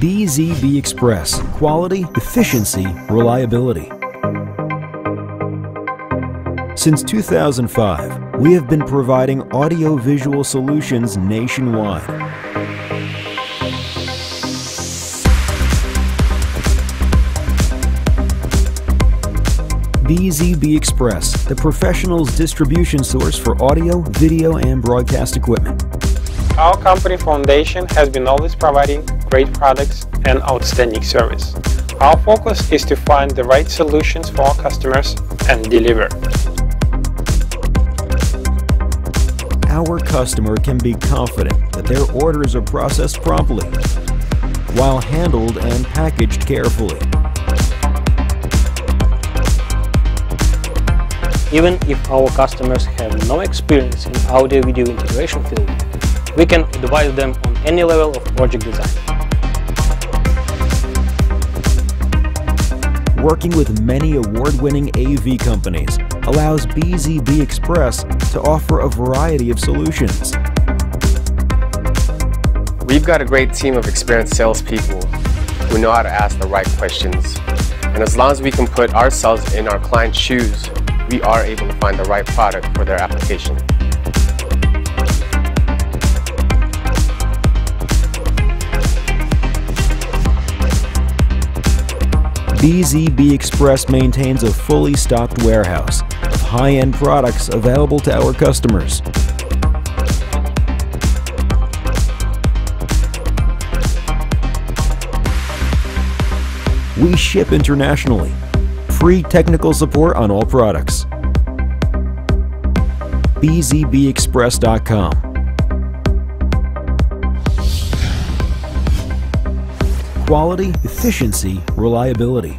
BZB Express. Quality, efficiency, reliability. Since 2005, we have been providing audio-visual solutions nationwide. BZB Express, the professional's distribution source for audio, video, and broadcast equipment. Our company foundation has been always providing great products and outstanding service. Our focus is to find the right solutions for our customers and deliver. Our customer can be confident that their orders are processed promptly while handled and packaged carefully. Even if our customers have no experience in audio-video integration field, we can advise them on any level of project design. Working with many award-winning AV companies allows BZB Express to offer a variety of solutions. We've got a great team of experienced salespeople who know how to ask the right questions. And as long as we can put ourselves in our client's shoes, we are able to find the right product for their application. BZB Express maintains a fully stocked warehouse of high-end products available to our customers. We ship internationally. Free technical support on all products. bzbexpress.com Quality, efficiency, reliability.